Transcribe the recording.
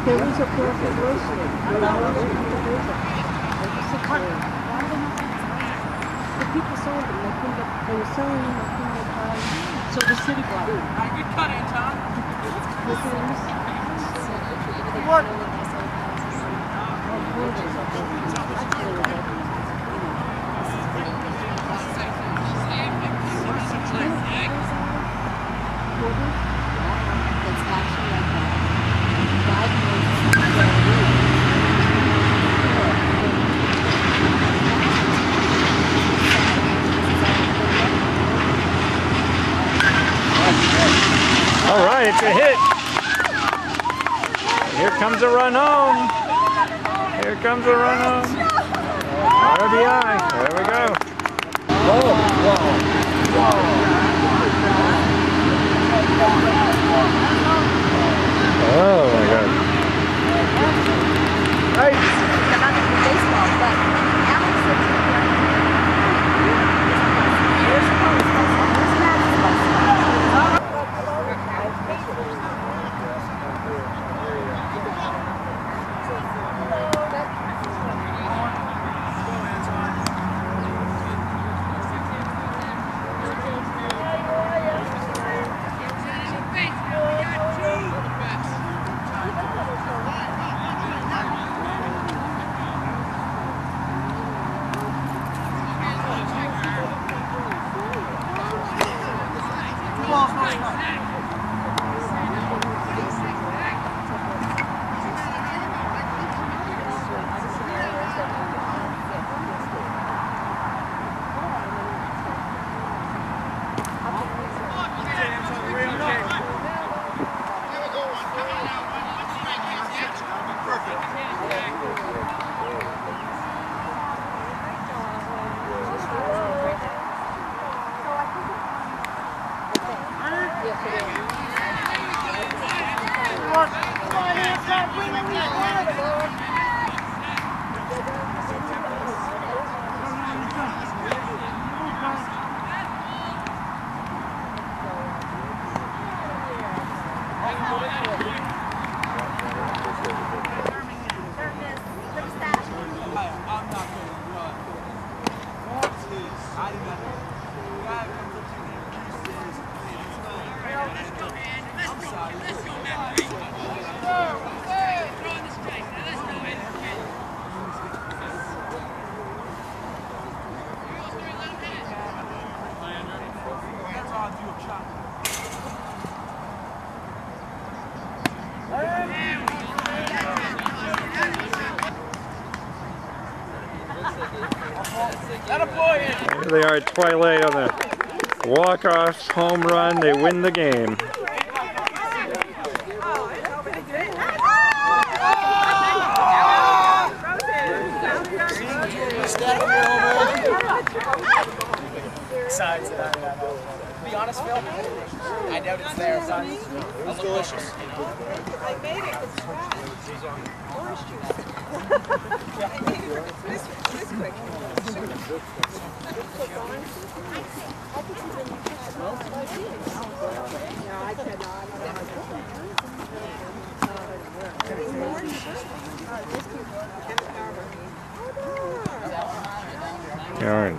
Teresa Crawford Roasted. The people sold them, they couldn't get, they were selling them, they couldn't get buy. So the city bought them. Good cut, Anton. What? It's actually like a diagnosis. All right, it's a hit. Here comes a run home. Here comes a run home. I'm not going to run. What is? I did not know. The guy comes up to me and he says, I'm sorry. That's all I do, a shot. That a boy Here they are at Twilight on the walk-off home run. They win the game. Besides that, to be honest, Phil, I doubt it's there. Son. It was delicious. All right.